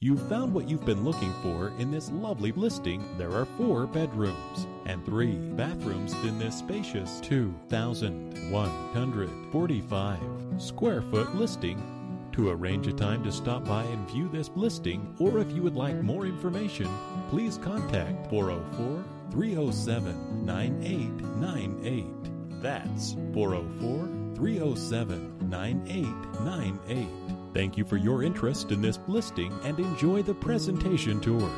You've found what you've been looking for in this lovely listing. There are four bedrooms and three bathrooms in this spacious 2,145 square foot listing. To arrange a time to stop by and view this listing, or if you would like more information, please contact 404 307 9898. That's 404 307 9898. Thank you for your interest in this listing and enjoy the presentation tour.